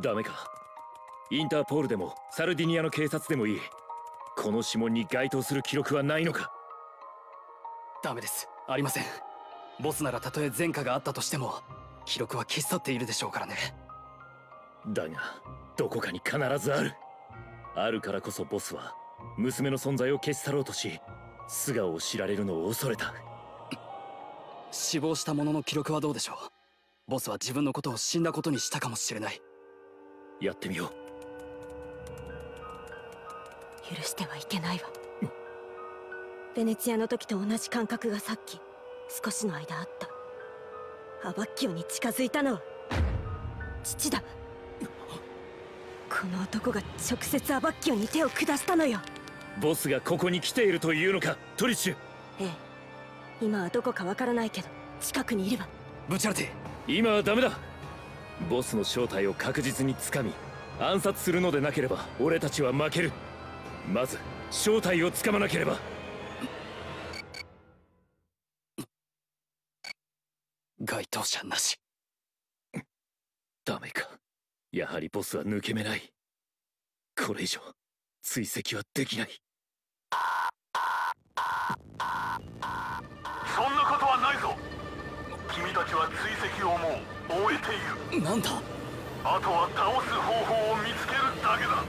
ダメか。インターポールでもサルディニアの警察でもいい。この指紋に該当する記録はないのか。ダメです。ありません。ボスならたとえ前科があったとしても記録は消し去っているでしょうからね。だがどこかに必ずある。あるからこそボスは娘の存在を消し去ろうとし素顔を知られるのを恐れた。死亡した者の記録はどうでしょう？ボスは自分のことを死んだことにしたかもしれない。やってみよう。許してはいけないわ。ベネツィアの時と同じ感覚がさっき少しの間あった。アバッキオに近づいたのは父だ。この男が直接アバッキオに手を下したのよ。ボスがここに来ているというのかトリッシュ。ええ。今はどこかわからないけど近くにいればブチャルテ今はダメだ。ボスの正体を確実につかみ暗殺するのでなければ俺たちは負ける。まず正体をつかまなければ。該当者なし。ダメか。やはりボスは抜け目ない。これ以上追跡はできないたちは追跡をもう終えている。なんだ？あとは倒す方法を見つけるだけだ